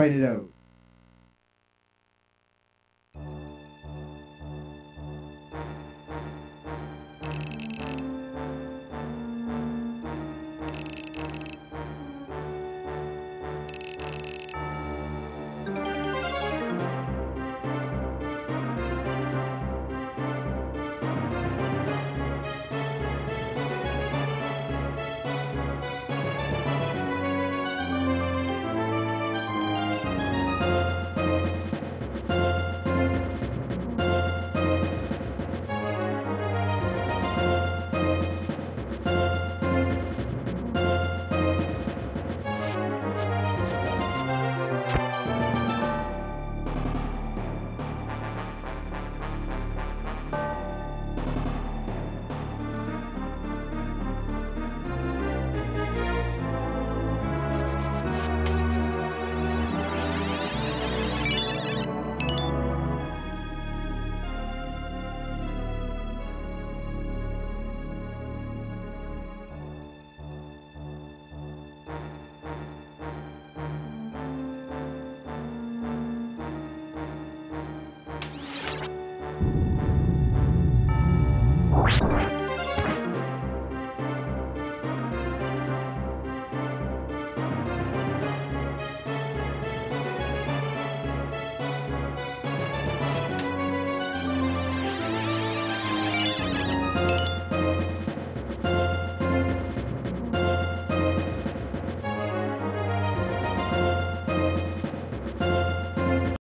Write it out.